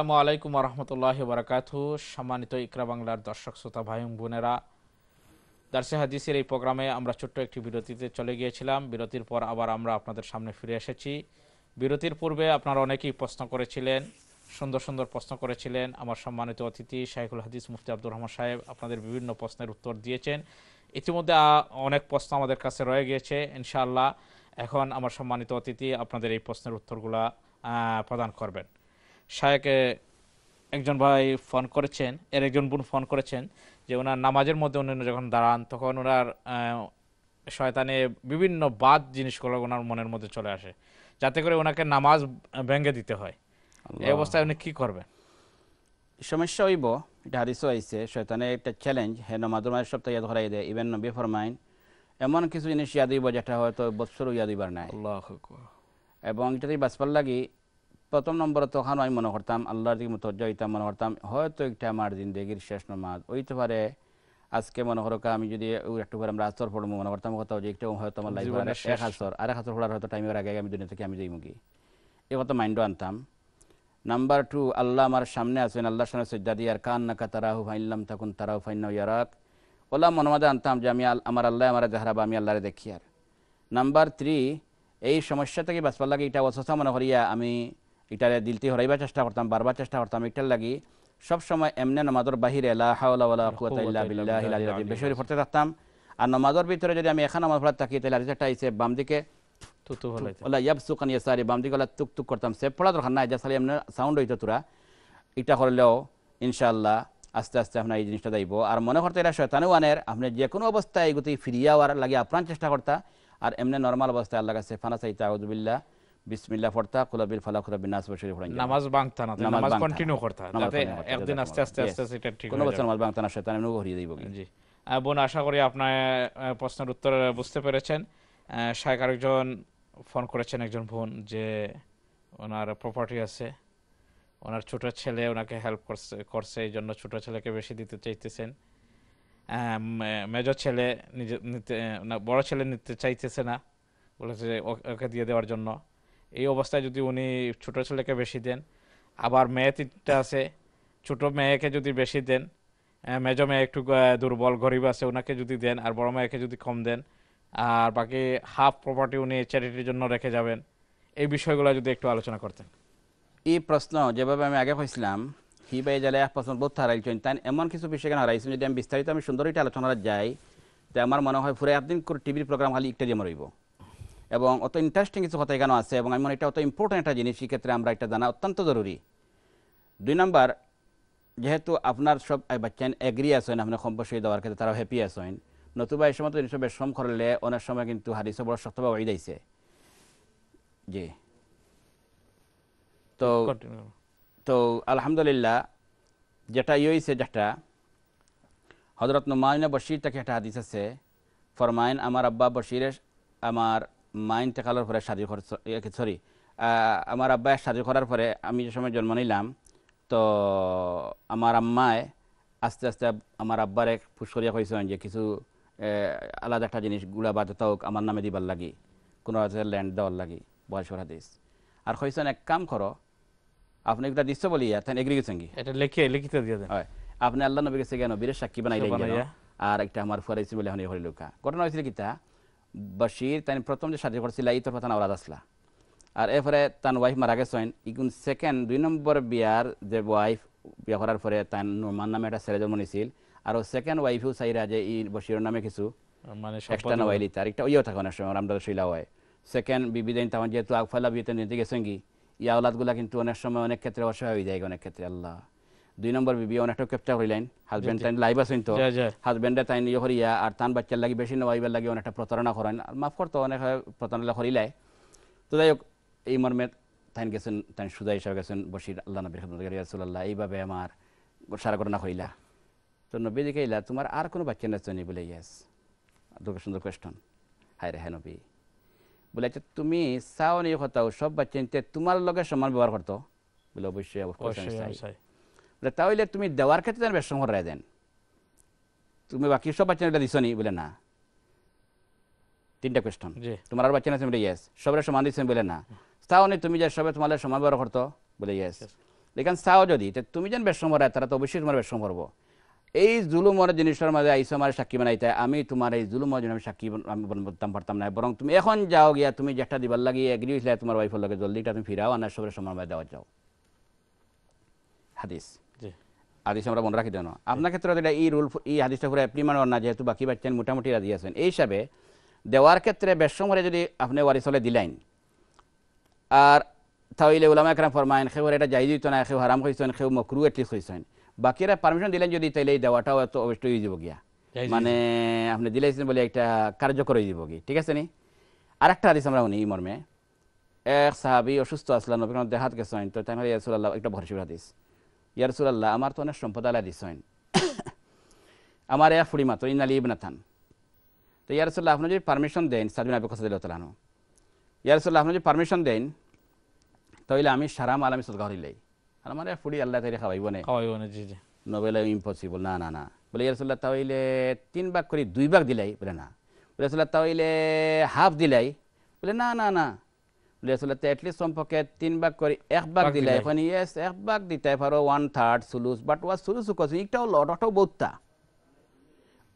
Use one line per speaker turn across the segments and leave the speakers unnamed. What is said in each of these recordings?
আসসালামু আলাইকুম রহমতুল্লাহ বারাকাতু সম্মানিত ইকরা বাংলার দর্শক, শ্রোতা, ভাই বোনেরা, দার্সে হাদিসের এই প্রোগ্রামে আমরা ছোট্ট একটি বিরতিতে চলে গিয়েছিলাম। বিরতির পর আবার আমরা আপনাদের সামনে ফিরে এসেছি। বিরতির পূর্বে আপনারা অনেকেই প্রশ্ন করেছিলেন, সুন্দর সুন্দর প্রশ্ন করেছিলেন। আমার সম্মানিত অতিথি শাইখুল হাদিস মুফতি আব্দুর রহমান সাহেব আপনাদের বিভিন্ন প্রশ্নের উত্তর দিয়েছেন। ইতিমধ্যে অনেক প্রশ্ন আমাদের কাছে রয়ে গিয়েছে, ইনশাআল্লাহ। এখন আমার সম্মানিত অতিথি আপনাদের এই প্রশ্নের উত্তরগুলা প্রদান করবেন। শায়েকে একজন ভাই ফোন করেছেন এর একজন বোন ফোন করেছেন যে ওনার নামাজের মধ্যে উনি যখন দাঁড়ান তখন ওনার শয়তানে বিভিন্ন বাদ জিনিসগুলো ওনার মনের মধ্যে চলে আসে যাতে করে ওনাকে নামাজ ভেঙে দিতে হয়। এই অবস্থায় উনি কী করবেন?
সমস্যা হইব এটা হাদিসও আইসে শয়তানে একটা চ্যালেঞ্জ হে নমাজের মাঝে সপ্তাহে ইয়াদ করাই দেয় ইভেন নবী ফরমাইন এমন কিছু জিনিস ইয়াদ হইব যেটা হয়তো বৎসরও ইয়াদ হইবার নাই। এবং এটা থেকে বাঁচবার লাগি প্রথম নম্বরে তখন আমি মনে করতাম আল্লাহর দিকে মুতর্জ হইতাম মনে করতাম হয়তো একটা আমার জিন্দগির শেষ নমাজ। হইতে পারে আজকে মনে করো আমি যদি একটু করে আমরা আসর পড়ব মনে করতাম কথা যে একটু হয়তো আমার লাইফ। এক হাসর আর এক হাসর পড়ার হয়তো টাইমের আগে আমি দুনিয়া থেকে আমি যাই মুগি এই কথা মাইন্ডও আনতাম। নাম্বার টু আল্লাহ আমার সামনে আছেন আল্লাহর সামনে সজ্জা দিয়ে আর কান নাকা তারাহু ফাইনলাম তখন তারাহু ফাইন ইয়ারাক ওলা মনোমাদে আনতাম যে আমি আমার আল্লাহ আমার দেহরা বা আমি আল্লাহরে দেখি আর। নাম্বার থ্রি এই সমস্যা থেকে বাঁচবার লাগে এটা অসুস্থ মনে করিয়া আমি এটারে দিলতে হরাইবার চেষ্টা করতাম বারবার চেষ্টা করতাম এটার লাগি। সব সময় এমনি নমাজের বাহিরে বেশি পড়তে থাকতাম। আর নমাজের ভিতরে যদি আমি এখন নামাজ পড়া থাকি তাহলে হাদিসটা আইছে বাম দিকে ওলা ইয়াবসুকান ইয়াসারি বাম দিকে ওলা তুক তুক করতাম। সে পড়া দরকার নাই যা খালি এমনি সাউন্ড হইতো তোরা। এটা করলেও ইনশাআল্লাহ আস্তে আস্তে আপনার এই জিনিসটা আর মনে করতে এটা শয়তানও আনের আপনি যে কোনো অবস্থায় এগুতি ফিরিয়া হওয়ার লাগে আপ্রাণ চেষ্টা করতা। আর এমনি নর্মাল অবস্থায় আল্লাহ কাছে ফানা চাইতা আউদুবিল্লাহ বিসমিল্লাহ পড়তা কুলাবিল ফালা কুলাবিন নাস বসে পড়েন
নামাজ ভাঙতা না
নামাজ
কন্টিনিউ করতে যাতে একদিন আস্তে আস্তে আস্তে আস্তে এটা ঠিক
কোনো
হয়ে
বছর। নামাজ বাংতা না শয়তান এমনি হরিয়ে দিব
জি। বোন আশা করি আপনার প্রশ্নের উত্তর বুঝতে পেরেছেন। শাহেক আরেকজন ফোন করেছেন একজন বোন যে ওনার প্রপার্টি আছে। ওনার ছোট ছেলে ওনাকে হেল্প করছে করছে এই জন্য ছোট ছেলেকে বেশি দিতে চাইতেছেন। মেজর ছেলে নিজে নিতে বড় ছেলে নিতে চাইতেছে না। বলেছে ওকে দিয়ে দেওয়ার জন্য। এই অবস্থায় যদি উনি ছোট ছেলেকে বেশি দেন, আবার মেয়ে তিনটা আছে, ছোট মেয়েকে যদি বেশি দেন মেজো মেয়ে একটু দুর্বল, গরিব আছে, ওনাকে যদি দেন আর বড় মেয়েকে যদি কম দেন, আর বাকি হাফ প্রপার্টি উনি চ্যারিটির জন্য রেখে যাবেন, এই বিষয়গুলো যদি একটু আলোচনা করতেন।
এই প্রশ্ন যেভাবে আমি আগে কইছিলাম, হি বাই জালে প্রশ্ন বহুত হারাইছেন তাই এমন কিছু বিষয় কেন হারাইছেন, যদি আমি বিস্তারিত আমি সুন্দর এটা আলোচনা যাই, তো আমার মনে হয় পুরো একদিন করে টিভির প্রোগ্রাম খালি একটা দিয়ে রইব এবং অত ইন্টারেস্টিং কিছু কথা এখানে আছে এবং আমি মনে এটা অত ইম্পর্টেন্ট একটা জিনিস সেক্ষেত্রে আমরা এটা জানা অত্যন্ত জরুরি। দুই নাম্বার যেহেতু আপনার সব বাচ্চা এগ্রি আছেন আপনার সম্পর্ক দেওয়ার ক্ষেত্রে তারা হ্যাপি আছেন। নতুবা এই সময় তো জিনিস বেশম করলে অনেক সময় কিন্তু হারিসে বড় শক্তভাবে ওই দিয়েছে জি। তো তো আলহামদুলিল্লাহ যেটা ইয়ে হয়েছে যেটা হজরত নুমায়ুন বশির থেকে একটা হাদিস আছে ফরমাইন আমার আব্বা বশিরের আমার মাইন টেকালোর পরে শাদি সরি আমার আব্বা শাদি করার পরে আমি যে সময় জন্ম নিলাম তো আমার আম্মায় আস্তে আস্তে আমার আব্বার এক ফুসকরিয়া কইছেন যে কিছু আলাদা একটা জিনিসগুলা বা যত আমার নামে দিবার লাগি কোনো ল্যান্ড দেওয়ার লাগি বয়সর হাদিস। আর কইছেন এক কাম করো আপনি একটা দৃশ্য বলিয়া তাই এগ্রি গেছেন কি?
এটা লিখে লিখিত দিয়ে দেন।
হয় আপনি আল্লাহ নবী কাছে গেন বীরের সাক্ষী বানাই। আর একটা আমার ফুয়ারাইছি বলে হনি হরি লোকা ঘটনা হয়েছিল কিতা বশির তাই প্রথম যে সাথে করছিল এই তোর তান আওলাদ আসলা। আর এরপরে তান ওয়াইফ মারা গেছেন ইগুন সেকেন্ড দুই নম্বর বিয়ার যে ওয়াইফ বিয়া করার পরে তার নোমান নামে একটা ছেলে জন্ম নিছিল আর সেকেন্ড ওয়াইফও চাইরা যে ই বশিরের নামে কিছু
মানে
এক্সট্রা নওয়াইলি তার একটা ইয়েও থাকে অনেক সময় আমরা শৈলা হয়। সেকেন্ড বিবি দেন তখন যেহেতু আগফালা বিয়েতে নিতে গেছেন কি ইয়া আওলাদগুলা কিন্তু অনেক সময় অনেক ক্ষেত্রে অসহায় হয়ে যায় অনেক ক্ষেত্রে আল্লাহ। দুই নম্বর বিবি অনেকটা ক্যাপটা করিলেন হাজবেন্ড তাই লাইভ আছেন তো। হাজবেন্ডে তাই ইয়ে করিয়া আর তান বাচ্চার লাগি বেশি নওয়াইবার লাগি অনেকটা প্রতারণা করেন। আর মাফ করতো অনেক প্রতারণা করিলাই তো যাই হোক এই মর্মে তাই গেছেন তাই সুজা হিসাবে গেছেন বসির আল্লাহ নবীর খেদমত এইভাবে আমার সারা ঘটনা করিলা তো নবী দিকে ইলা তোমার আর কোনো বাচ্চা নেই বলে ইয়াস দুটো সুন্দর কোয়েশন হায় রে হ্যাঁ নবী। বলে আচ্ছা তুমি চাও নিয়ে কথাও? সব বাচ্চা নিতে তোমার লগে সমান ব্যবহার করতো? বলে অবশ্যই।
অবশ্যই।
তাহলে তুমি দেওয়ার ক্ষেত্রে যেন বেশ সময় দেন। তুমি বাকি সব বাচ্চা এটা দিছ নি বলে না। তিনটা কোয়েশন
জি।
তোমার আর বাচ্চা আছে বলে ইয়েস সবাই সমান দিচ্ছেন বলে না। তাও নেই তুমি যে সবে তোমার সমান ব্যবহার করতো? বলে ইয়েস এখান চাও যদি তুমি যেন বেশম ভরায় তারা তো অবশ্যই তোমার বেশম ভরবো এই জুলুমর জিনিসের মাঝে আইসো আমার সাক্ষী বানাইতে আমি তোমার এই জুলুমর জন্য আমি সাক্ষী আমি বলতাম পারতাম না। বরং তুমি এখন যাও গিয়া তুমি যেটা দিবার লাগি এগ্রি হইলে তোমার ওয়াইফের লগে জলদিটা তুমি ফিরাও আনার সবের সময় দেওয়া যাও। হাদিস। হাদিস আমরা মনে রাখি দেন আপনার ক্ষেত্রে এটা এই রুল এই হাদিসটা পুরো অ্যাপ্লি অ্যাপ্লিমেন্ট না যেহেতু বাকি বাচ্চান মোটামুটি রাজি আছেন। এই হিসাবে দেওয়ার ক্ষেত্রে বেসমরে যদি আপনি ওয়ারিসলে দিলেন আর তাহলে ওলামা একরাম ফরমাইন সেও এটা যাই দিত না সেও হারাম হয়েছেন সেও মকরু এটলিস্ট হয়েছেন বাকিরা পারমিশন দিলেন যদি তাইলে এই দেওয়াটাও এত অবশ্যই হয়ে যাব গিয়া। মানে আপনি দিলেছেন বলে একটা কার্যকর হয়ে যাব কি ঠিক আছে নি? আর একটা হাদিস আমরা উনি এই মর্মে। এক সাহাবি অসুস্থ আসলাম নবীন দেহাত গেছেন তো তাই ইয়ারসুল্লাহ একটা ভরসির হাদিস। ইয়ারসুল্লাহ আমার তো অনেক সম্পদ আলা দিছেন আমার এক ফুড়ি মাত্র ইনালি ইবনাথান তো ইয়ারসুল্লাহ আপনি যদি পারমিশন দেন সাজবিন আবু কাসাদ তালানো ইয়ারসুল্লাহ আপনি যদি পারমিশন দেন তাহলে আমি সারা মাল আমি সদকা হরিলাই আর আমার ফুড়ি আল্লাহ তাই খাওয়াইব না।
খাওয়াই না জি জি।
নবেলা ইম্পসিবল না না না। বলে ইয়ারসুল্লাহ তাহলে তিন ভাগ করে দুই ভাগ দিলাই। বলে না। বলে ইয়ারসুল্লাহ তাহলে হাফ দিলাই। বলে না না না। ইয়ারসুল্লাহ এটলিস্ট সম্পর্কে তিন ভাগ করে এক ভাগ দিলাই। এখন ইয়েস এক ভাগ দিতে পারো ওয়ান থার্ড সুলুস বাট ওয়া সুলুস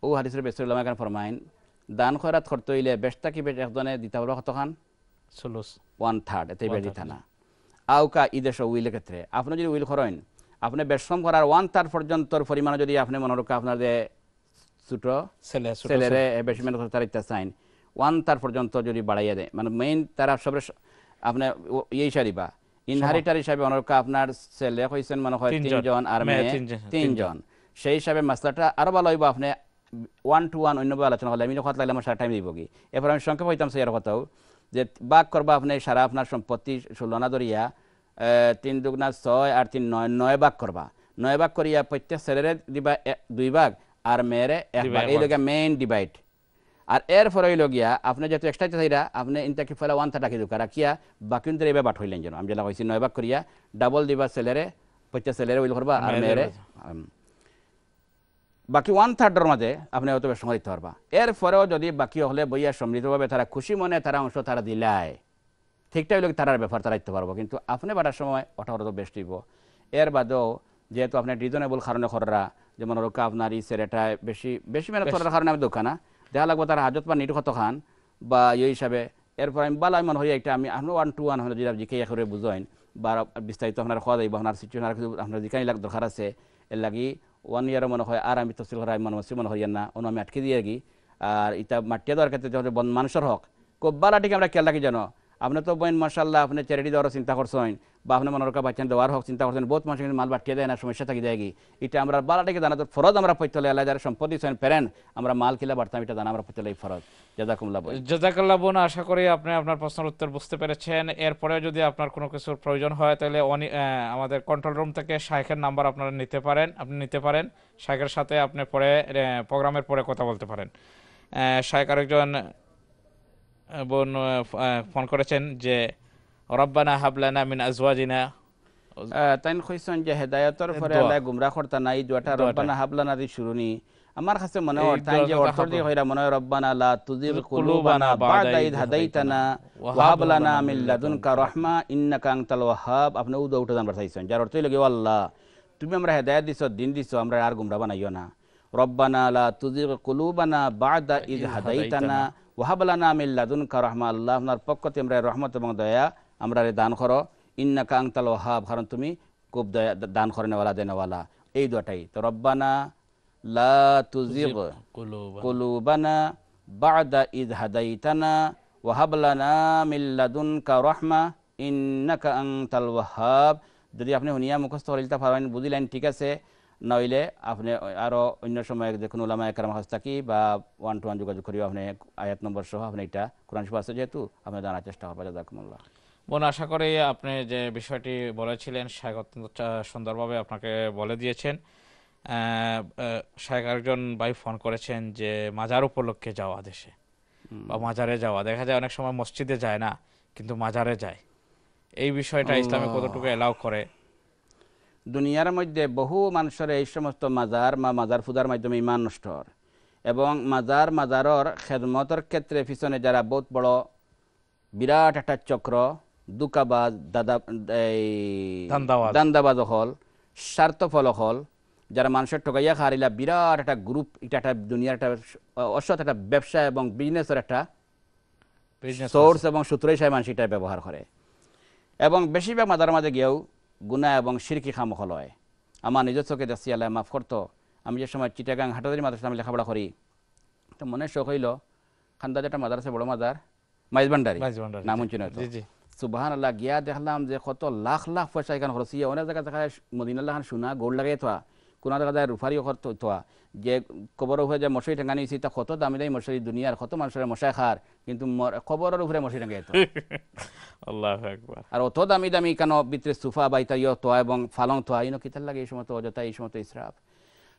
ও হাদিসের এখানে ফরমাইন দান খয়রাত হইলে বেশটা কি বেশ একজনে দিতে কতখান?
সুলুস
ওয়ান থার্ড এতে
third,
থানা। আউকা ইদেশ উইলের ক্ষেত্রে আপনি যদি উইল করেন আপনি বেশম করার ওয়ান থার্ড পর্যন্ত পরিমাণ যদি আপনি মনে রাখা আপনার যে ছোটো
ছেলে ছোট
ছেলেরে বেশি মেন তার চাইন। ওয়ান থার্ড পর্যন্ত যদি বাড়াইয়া দেয় মানে মেইন তারা সবের স- আপনি ও- ইয়ে দিবা। ইনহারিটার হিসাবে মনে আপনার ছেলে হয়েছেন মনে হয়
তিনজন।
আর
মেয়ে তিনজন,
সেই হিসাবে মাসলাটা আরও ভালো হইব আপনি ওয়ান টু ওয়ান অন্যভাবে আলোচনা হলে আমি কথা লাগলে আমার সারা টাইম দিব কি? এরপর আমি সংক্ষেপ হইতাম সেই কথাও যে বাক করবা আপনি সারা আপনার সম্পত্তি ষোলো না ধরিয়া তিন দুগুণা ছয় আর তিন নয় নয় ভাগ করবা। নয় ভাগ করিয়া প্রত্যেক ছেলেরে দিবা দুই ভাগ আর মেয়েরে এক ভাগ। এই। মেইন ডিভাইড আর এর ফলে হইল গিয়া আপনি যেহেতু এক্সট্রা চাইরা আপনি ইনটাকে ফেলা ওয়ান থার্টি দুকা রাখিয়া বাকি কিন্তু এবার বাট হইলেন যেন। আমি যেটা কইছি নয় ভাগ করিয়া ডাবল দিবা ছেলেরে প্রত্যেক ছেলেরে উইল করবা আর মেয়েরে বাকি ওয়ান থার্ডের মাঝে আপনি অত বেশ সময় দিতে পারবা। এর পরেও যদি বাকি হলে বইয়া সমৃদ্ধভাবে তারা খুশি মনে তারা অংশ তারা দিলায়। ঠিকঠাক লোক তারার ব্যাপার তারা দিতে পারব। কিন্তু আপনি বাটার সময় ওটা ওটা তো বেস্ট দিব এর বাদেও যেহেতু আপনি রিজনেবল কারণে খররা যেমন ওরকা আপনার ই সেরেটা বেশি বেশি মেহনত করার কারণে আমি দোকানা দেখা লাগবো তার হাজত পান কত খান বা ইয়ে হিসাবে। এরপর আমি বালা মনে হয় একটা আমি আপনার ওয়ান টু ওয়ান হলে যদি জিকে করে বুঝেন বা বিস্তারিত আপনার খাওয়া যাইব, আপনার সিচুয়েশন আপনার যেখানে লাগ দরকার আছে। এর লাগি ওয়ান ইয়ারও মনে হয় আর আমি তফসিল করা মনে হচ্ছে মনে হয় না, অন্য আমি আটকে দিয়ে আর ইটা মাটিয়া বন মানুষের হক কোব্বালা ঠিক আমরা খেয়াল রাখি জানো আপনি তো বইন মার্শাল্লাহ আপনি চ্যারিটি দেওয়ার চিন্তা করছেন, বা আপনি মনে রাখা বাচ্চান দেওয়ার হোক চিন্তা করছেন, বহুত মানুষ মাল বাটিয়ে দেয় না, সমস্যা থাকি যায় এটা আমরা বালাটিকে জানা তো ফরজ আমরা পৈতলে আল্লাহ যারা সম্পত্তি ছেন পেরেন, আমরা মাল কিলা বাড়তাম, এটা জানা আমরা পৈতলে ফরজ। বই
জাজাকাল্লাহ বোন, আশা করি আপনি আপনার প্রশ্নের উত্তর বুঝতে পেরেছেন। এরপরে যদি আপনার কোনো কিছুর প্রয়োজন হয়, তাহলে আমাদের কন্ট্রোল রুম থেকে শাইখের নাম্বার আপনারা নিতে পারেন, আপনি নিতে পারেন। শাইখের সাথে আপনি পরে প্রোগ্রামের পরে কথা বলতে পারেন। শাইখ আরেকজন বোন আহ, ফ- আহ, ফোন করেছেন যে রব্বানা হাবলানা মিন আজওয়াজিনা।
তাই কইছেন যে হেদায়তর পরে
দোয়া।
আল্লাহ গুমরা করতা নাই দোয়াটা
দোয়াটা।
রব্বানা হাবলানা দি শুরুনি। আমার কাছে মনে
এই
হয় তাই যে
দোয়াটা
অর্থ দিয়ে
হাবলা।
হইরা মনে হয় রব্বানা লা তুজিল
তুজিল
কুলুবানা
কুলুবানা
বাদা
বাদা
ইদ
ইদ
হাদাইতানা।
হাদাইতানা,
ওয়া হাব লানা মিন লাদুনকা রাহমা ইন্নাকা আনতাল ওয়াহাব। আপনি উদা উঠে জানবার চাইছেন। যার অর্থ হইল কি ও আল্লাহ তুমি আমরা হেদায়েত দিছো দিন দিছো আমরা আর গুমরা বানাইও না। রব্বানা লা তুজিল কুলুবানা বাদা ইদ
ইদ
হাদাইতানা। ওহাবলানা আমিল্লাদুন কারহমা আল্লাহ আপনার পক্ষতে আমরা রহমত এবং দয়া আমরা দান কর। ইন্না কাংতাল ওহাব কারণ তুমি খুব দয়া দান করেনেওয়ালা দেনেওয়ালা এই দুটাই। তো রব্বানা লা তুজিগ কুলুবানা। বাদা ইদ হাদাইতানা ওয়াহাবলানা মিল্লাদুন কা রহমা ইন্নাকা আংতাল ওয়াহাব যদি আপনি হুনিয়া মুখস্থ হলিতা ফারাইন বুঝিলেন ঠিক আছে। নইলে আপনি আরও অন্য সময় দেখুন ওলামা একরাম থাকি বা ওয়ান টু ওয়ান যোগাযোগ করিও আপনি আয়াত নম্বর সহ আপনি এটা কোরআন শরীফ আছে যেহেতু আপনি জানার চেষ্টা করবেন। জাজাকুমুল্লাহ
বোন আশা করি আপনি যে বিষয়টি বলেছিলেন শাহেক অত্যন্ত সুন্দরভাবে আপনাকে বলে দিয়েছেন। শাহেক একজন ভাই ফোন করেছেন যে মাজার উপলক্ষে যাওয়া দেশে বা মাজারে যাওয়া। দেখা যায় অনেক সময় মসজিদে যায় না কিন্তু মাজারে যায়। এই বিষয়টা ইসলামে কতটুকু এলাও করে?
দুনিয়ার মধ্যে বহু মানুষের এই সমস্ত মাজার বা মাজার ফুজার মাধ্যমে ইমান নষ্ট। এবং মাজার মাজারর খেদমতের ক্ষেত্রে পিছনে যারা বহুত বড় বিরাট একটা চক্র দুকাবাজ দাদা এই। দান্দাবাজ হল স্বার্থফল হল যারা মানুষের ঠকাইয়া খারিলা বিরাট একটা গ্রুপ এটা একটা দুনিয়ার একটা অসৎ একটা ব্যবসা এবং বিজনেসের একটা সোর্স এবং সূত্র হিসাবে মানুষ এটা ব্যবহার করে এবং বেশিরভাগ মাদার মাঝে গিয়েও গুণা এবং সিরকি খাম হল হয় আমার নিজের চোখে দেখছি আল্লাহ মাফ করতো আমি যে সময় চিটাগাং হাটাদারি মাদ্রাসা আমি লেখাপড়া করি তো মনে শখ হইল খান্দাজ একটা মাদার আছে বড় মাদার মাইজবান্ডারি নাম। শুনছি না। সুবাহান আল্লাহ গিয়া দেখলাম যে কত লাখ লাখ পয়সা এখানে খরচ অনেক জায়গা দেখা মদিনাল্লাহান সোনা গোল্ড লাগাই থোয়া কোনো যায় রুফারি অখর থোয়া যে কবর উপরে যে মশারি টেঙ্গানি নিয়েছি তা কত দামি দামি মশারি দুনিয়ার কত মানুষের মশাই খার কিন্তু কবরের উপরে মশারি টেঙ্গাই তো
আল্লাহ একবার
আর অত দামি দামি কেন ভিতরে সুফা বাইতা ইয় তোয়া এবং ফালং তোয়া ইনো কিতার লাগে এই সময় অযথা এই সময় তো ইসরাফ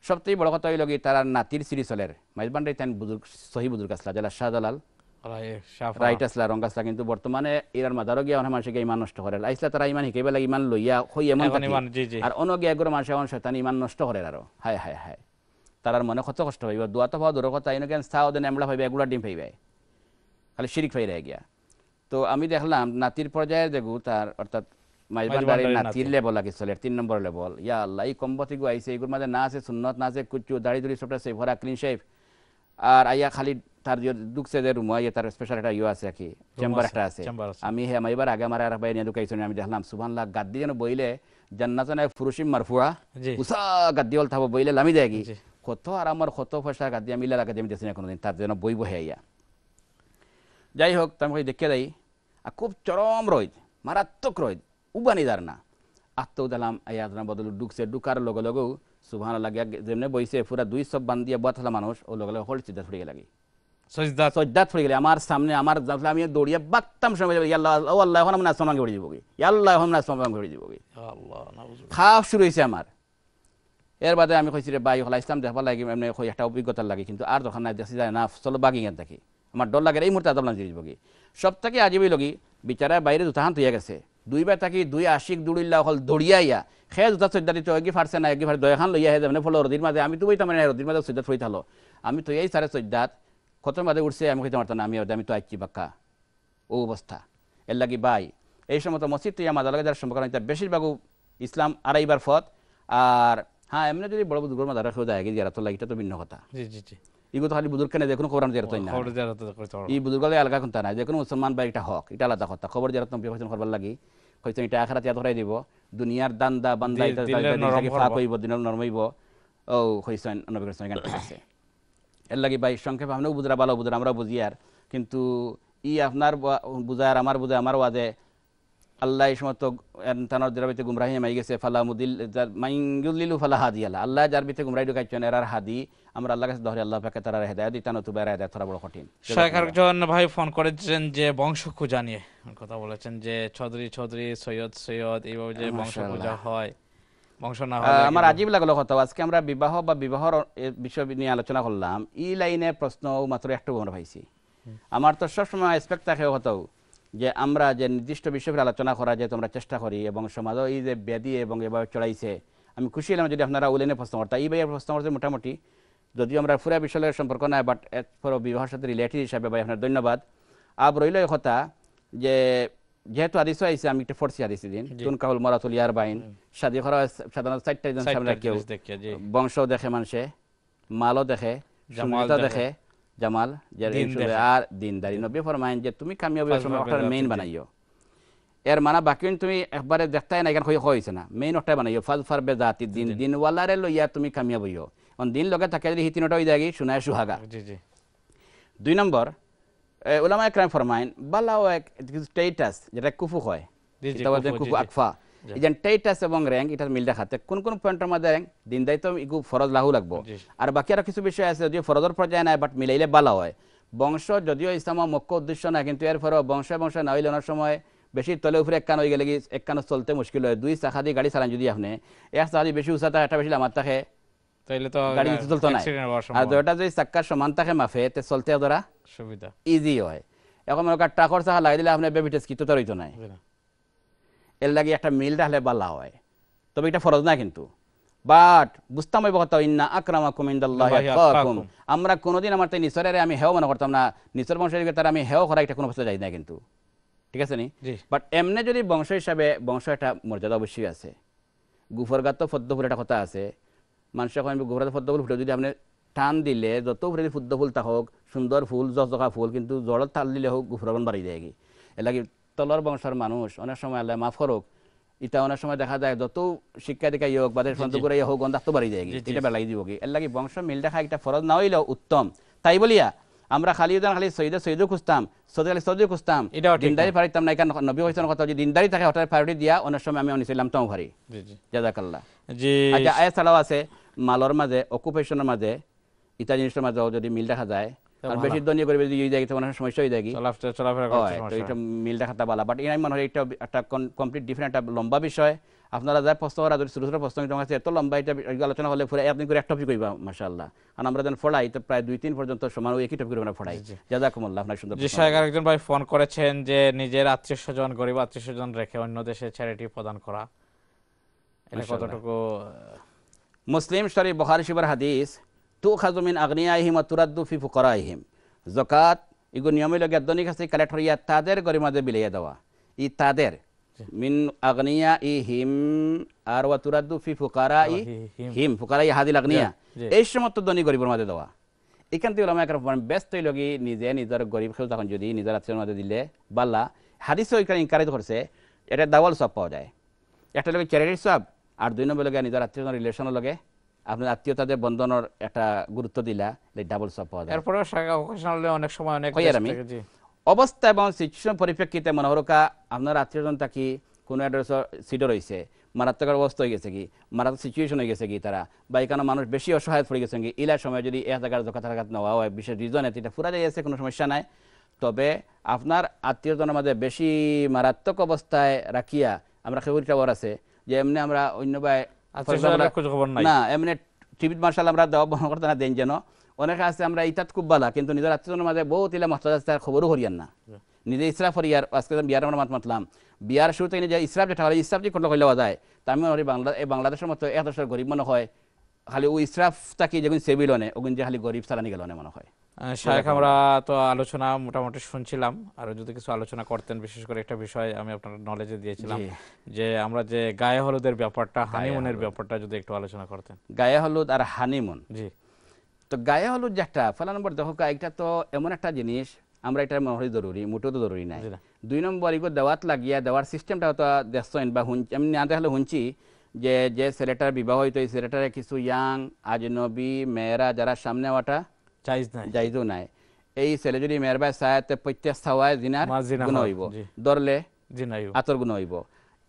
সবথেকে বড় কথা হইল কি তারা নাতির সিরি চলের মাইজবান্ডাই তাই বুজুর্গ সহি বুজুর্গ আসলা যারা শাহজালাল রাইট আসলা রং আসলা কিন্তু বর্তমানে এরার মাদারও গিয়া অনেক মানুষকে ইমান নষ্ট করে। আইসলা তারা ইমান শিখাইবে লাগে ইমান লইয়া হই এমন
এখন
থাকি।
ইমান, জি, জি।
আর অন্য গিয়া এগুলো মানুষ এমন শয়তান ইমান নষ্ট করে আরও। হায় হায় হায়। তারার মনে কত কষ্ট হইব? দোয়া তো পাওয়া দূরের কথা ইনো কেন চাও দেন এমলা হইবে এগুলা ডিম ফাইবে খালি শিরিক ফাই রে গিয়া। তো আমি দেখলাম নাতির পর্যায়ে দেখু তার অর্থাৎ নাতির লেভেল লাগে চলে তিন নম্বর লেবল ইয়া আল্লাহ এই কম্বতি গু আইছে এগুলোর মাঝে না আছে সুন্নত না আছে কুচু দাড়ি দুড়ি সবটা সেভ ভরা ক্লিন শেভ আর আইয়া খালি তার দুঃখছে যে রুম আইয়া তার স্পেশাল একটা ইয়ে আছে কি চেম্বার একটা আছে। আমি হে মাইবার আগে আমার আর ভাই নিয়ে ঢুকাইছো আমি দেখলাম সুবহানাল্লাহ গাদ্দি যেন বইলে জান্নাতনে ফুরুশিম মারফুয়া। উসা গাদ্দি হল থাকব বইলে লামি দেয় কি কত আর আমার কত পয়সা গাদ্দি আমি লাগে আমি দেখছি না কোনোদিন তার জন্য বই বহে আইয়া যাই হোক তুমি কই দেখে দেই আর খুব চরম রোদ মারাত্মক রোদ উবানি দার না আত্ম দিলাম আয়া বদল ঢুকছে ঢুকার লগে লগেও সুবহান লাগে যেমনি বইছে পুরা দুই সব বান্ধিয়া বথলা মানুষ ও লগে লগে হল চিন্তা ফুড়ে লাগে সজ্জাত ফুড়ে গেলে আমার সামনে আমার আমি দৌড়িয়ে বাত্তাম সময় ও আল্লাহ এখন এখন। খাওয়া শুরু হয়েছে আমার। এর বাদে আমি কইছি রে ভাই হলা ইসলাম দেখবা লাগে এমনি কই একটা অভিজ্ঞতা লাগে কিন্তু আর যখন নাই দেখছি যায় না চলো বাগি গেন দেখি। আমার ডর লাগে এই মুহূর্তে আদম জিনিস বগি সব থেকে আজিবই লগি বিচারা বাইরে দুটাহান তুইয়া গেছে। দুইবার থাকি দুই আশিক দুড়িল্লা হল দৌড়িয়া ইয়া খেয়ে দুটা চৈদ্দা দিতে এগি ফারছে না এগি ফার দয়াখান লইয়া হে মানে ফলো রদির মাঝে আমি তো বইতাম মানে রদির মাঝে চৈদ্দাত ফই থালো আমি তো এই সাড়ে চৈদ্দাত কত মাঝে উঠছে আমি কইতে পারতাম না আমি আমি তো আইছি বাক্কা। ও অবস্থা। এর লাগি বাই। এই সময় তো মসজিদ তুই আমাদের লাগে যারা সম্পর্ক তার বেশিরভাগও ইসলাম আড়াইবার ফত আর হ্যাঁ এমনি যদি বড় বুজুর্গ মাদার রাখেও যায় যারা তো লাগে তো ভিন্ন কথা।
জি জি জি।
এগুলো তো খালি বুজুর্গ কেন দেখুন খবর দিয়ে তো না। এই বুজুর্গ আলাদা কোনটা না যে কোনো মুসলমান বা এটা হক এটা আলাদা কথা। খবর তুমি হয়েছেন করবার লাগি। হয়তো এটা আখারাত ইয়াদ ধরাই দিব। দুনিয়ার দান্দা বান্দা এটা ফাঁক হইব দিনের নরম হইব। ও হইছেন নবী সাল্লাল্লাহু আছে এর লাগি ভাই সংক্ষেপে আপনিও বুঝরা ভালো বুঝরা আমরাও বুঝি আর। কিন্তু ই আপনার বা- বুঝার আমার বুঝে আমার ওয়াদে আল্লাহ এই সময় তো তানোর যার ভিতরে গুমরাহি মাই গেছে ফালা মুদিল মাইঙ্গুলিলু ফালা হাদি আল্লাহ। আল্লাহ যার ভিতরে গুমরাহি ঢুকাইছেন এরার হাদি আমরা আল্লাহ কাছে ধরে আল্লাহ পাকে তারা হেদায়ত দিতানো তো বেড়া হেদায়ত ধরা বড় কঠিন।
শেখ একজন ভাই ফোন করেছেন যে বংশ খোঁজা নিয়ে। কথা বলেছেন যে চৌধুরী চৌধুরী সৈয়দ সৈয়দ এইভাবে যে বংশ
মাশাআল্লাহ।
হয়।
আমার আজীব লাগল কথা আজকে আমরা বিবাহ বা বিবাহর বিষয় নিয়ে আলোচনা করলাম। এই লাইনে প্রশ্ন মাত্র একটু আমরা পাইছি। আমার তো সবসময় এক্সপেক্ট থাকে হতো যে আমরা যে নির্দিষ্ট বিষয়ের আলোচনা করা যে তোমরা চেষ্টা করি এবং সমাজও এই যে ব্যাধি এবং এভাবে চড়াইছে আমি খুশি হলাম যদি আপনারা উলেনে প্রশ্ন করতা। এই ভাইয়ের প্রশ্ন করতে মোটামুটি যদিও আমরা পুরা বিষয়ের সম্পর্ক নাই বাট পুরো বিবাহের সাথে রিলেটেড হিসাবে ভাই আপনার ধন্যবাদ। আব রইল কথা যে যেহেতু আদিস আইসে আমি একটা ফোর্সি আদিস দিন তুন কাহুল মরাতুল ইয়ার বাইন। শাদি করা সাধারণত চারটা জন সামনে কেউ। বংশ দেখে মানুষে মালও দেখে
জামাল দেখে।
জামাল। আর দিনদারি। নবী ফরমাইন যে তুমি কামিয়াবি মেইন। বানাইও। এর মানা বাকি তুমি একবারে দেখতাই না এখানে হয়েছে না। মেইন ওটাই বানাইও। ফাজ ফার বে জাতি দিন দিন ওয়ালারে লইয়া তুমি কামিয়াব হইও অন দিন লগে থাকে যদি হিতিনটা হয়ে যায় শুনায় সুহাগা।
জি জি।
দুই নম্বর ওলামা একরাম ফরমাইন বালাও এক স্টেটাস যেটা কুফু হয়
কুফু।
আকফা এই যে এবং র্যাঙ্ক এটা মিল দেখাতে কোন কোন পয়েন্টের মধ্যে র্যাঙ্ক দিন দায়িত্ব ইগু ফরজ লাহু লাগবো। আর বাকি আরও কিছু বিষয় আছে যদিও ফরজের পর্যায়ে নাই বাট মিলাইলে বালা হয় বংশ যদিও ইসলাম মুখ্য উদ্দেশ্য না কিন্তু এর ফলে বংশ বংশ না হইলে অনেক সময় বেশি তলে উপরে একখান হয়ে গেলে এক একখান চলতে মুশকিল হয় দুই চাকা দিয়ে গাড়ি চালান যদি আপনি এক চাকা দিয়ে বেশি উঁচা থাকে একটা বেশি আমার থাকে
তাইলে তো
গাড়ি চলতো না আর
সম্ভাবনা।
যদি চাক্কার সমান থাকে মাফে তে চলতে ধরা।
সুবিধা।
ইজি হয়। এখন মনে করেন ট্রাকর চাকা লাগাই দিলে আপনার বেবিটেস কিন্তু তো রইতো নাই। এর লাগে একটা মিল রাখলে বালা হয়। তবে এটা ফরজ না কিন্তু। বাট বুঝতাম ওই কথা ইন্না আক্রামাকুম ইনদাল্লাহি
আল্লাহি
আতকাকুম
আতকাকুম।
আমরা কোনোদিন আমার তাই নিসরের আমি হেও মনে করতাম না। নিসর বংশের তার আমি হেও করা এটা কোনো অবস্থা যাই না কিন্তু। ঠিক আছে নি? বাট এমনি যদি বংশ হিসাবে বংশ একটা মর্যাদা অবশ্যই আছে। গুফর গাত পদ্ম ফুল একটা কথা আছে। মানুষ এখন গুফর গাত পদ্ম ফুল ফুটে যদি আপনি টান দিলে যত ফুলে পদ্ম ফুল থাকক সুন্দর ফুল জকা ফুল কিন্তু জড়ত তাল দিলে হোক গুফরগন বাড়ি যায় কি এলাকি তলর বংশের মানুষ অনেক সময় আল্লাহ মাফ করুক এটা অনেক সময় দেখা যায় যত শিক্ষা দীক্ষা হোক বা দেশ করে হোক গন্ধাক তো বাড়ি যায় এটা বেলা দিব কি এর লাগি বংশ মিল দেখা একটা ফরজ না হইলেও উত্তম। তাই বলিয়া আমরা খালি উদান খালি সৈদে সৈদে খুঁজতাম সৌদে খালি সৌদে খুঁজতাম দিনদারি পারিতাম না এখানে নবী হয়েছেন কথা যদি দিনদারি থাকে হঠাৎ প্রায়োরিটি দিয়া অনেক সময় আমি অনিছিলাম
জি জি।
জাজাকাল্লাহ।
জি।
আচ্ছা আয়া ছাড়াও আছে। মালর মাঝে অকুপেশনের মাঝে ইটা জিনিসের মাঝেও যদি মিল দেখা যায় আর বেশি ধনী করে যদি ইয়ে তখন সমস্যা হয়ে যায় তো এটা মিল দেখাতে বালা বাট মনে হয় এটা একটা কমপ্লিট ডিফারেন্ট একটা লম্বা বিষয়। আপনারা যা প্রশ্ন করা যদি ছোটো ছোটো প্রশ্ন তোমার কাছে এত লম্বা এটা আলোচনা হলে পুরো একদিন করে এক টপিক কইবা মাশাআল্লাহ। আর আমরা যখন ফড়াই তো প্রায় দুই তিন পর্যন্ত সমান ওই একই টপিক আমরা ফড়াই জাজাকুমুল্লাহ আপনার সুন্দর
জি। শাহেক আরেকজন ভাই ফোন করেছেন যে নিজের আত্মীয় স্বজন গরিব আত্মীয় স্বজন রেখে অন্য দেশে চ্যারিটি প্রদান করা। এটা কতটুকু
মুসলিম শরীফ বখারি শিবর হাদিস তু খাজুমিন আগ্নিয়াহিম তুরাদ্দু ফি ফুকরাইহিম। জকাত ইগো নিয়মিত গেদ্দনিক আছে কালেক্ট হইয়া তাদের গরিমাদের বিলাইয়া দেওয়া। ই তাদের। মিন আগ্নিয়া ই হিম আর ওয়া তুরাদ্দু ফি ফুকারা ই
হিম।
ফুকারা ই হাদিল আগ্নিয়া এই সমস্ত ধনী গরিবের মাঝে দেওয়া। এখান থেকে ওলামা একরকম ব্যস্ত লগি নিজে নিজের গরিব খেল তখন যদি নিজের আত্মীয়ের মাঝে দিলে বাল্লা। হাদিস ওইখানে ইনকারেজ করছে এটা দাওয়াল সব পাওয়া যায়। একটা লগে চ্যারিটির সব আর দুই নম্বর লগে নিজের আত্মীয় রিলেশনের লগে আপনার আত্মীয়তাদের বন্ধনের একটা গুরুত্ব দিলা ডাবল সব পাওয়া যায়।
অনেক সময় অনেক
আমি? অবস্থা এবং সিচুয়েশন পরিপ্রেক্ষিতে মনে হরকা আপনার আত্মীয়জন থাকি কোনো একটা সিটে রয়েছে মারাত্মক অবস্থা হয়ে গেছে কি? মারাত্মক সিচুয়েশন হয়ে গেছে কি তারা বা এখানে মানুষ বেশি অসহায় পড়ে গেছে কি? ইলার সময় যদি এক জায়গার থাকাত নেওয়া হয় বিশেষ রিজনে এটা ফুরা যাই আছে কোনো সমস্যা নাই। তবে আপনার আত্মীয়জনের মাঝে বেশি মারাত্মক অবস্থায় রাখিয়া আমরা খেবুর খবর আছে। যে এমনি আমরা অন্য ভাই
নাই।
না এমনি টিভিত মার্শাল আমরা দেওয়া বন্ধ করতে না দেন যেন। অনেকে আছে আমরা ইতাত খুব বালা কিন্তু নিজের আত্মীয়জনের মাঝে বহুত ইলা মহতাজ আছে তার খবরও হরিয়ান না। নিজে ইসরাফ হরিয়ার আজকে বিয়ার আমরা মাত মাতলাম বিয়ার শুরুতে নিজে ইসরাফ যেটা হলে ইসরাফ যে করলে কইলে যায় তা আমি মনে করি বাংলা এই বাংলাদেশের মতো এক দেশের গরিব মনে হয় খালি ওই ইসরাফটা কি যেগুন সেবিল নে ওগুন যে খালি গরিব সালানি গেল মনে হয়।
শাহেক আমরা তো আলোচনা মোটামুটি শুনছিলাম। আর যদি কিছু আলোচনা করতেন বিশেষ করে একটা বিষয় আমি আপনার নলেজে দিয়েছিলাম যে আমরা যে গায়ে হলুদের ব্যাপারটা হানিমুনের ব্যাপারটা যদি একটু আলোচনা করতেন।
গায়ে হলুদ আর হানিমুন
জি।
তো গায়ে হলুদ যেটা ফেলা নম্বর দেখো এটা তো এমন একটা জিনিস আমরা এটা মনে করি জরুরি মোটেও তো জরুরি নাই।
না।
দুই নম্বর এগুলো দেওয়াত লাগিয়া দেওয়ার সিস্টেমটা হয়তো দেখছেন বা শুন আমি না দেখলে শুনছি যে যে ছেলেটার বিবাহ হইতো এই ছেলেটারে কিছু ইয়াং আজনবী মেয়েরা যারা সামনে হওয়াটা
চাইজ নাই।
এই ছেলে যদি মেয়ের বাই সায়াতে প্রত্যেক জিনার গুণ হইব। আতর গুণ হইব।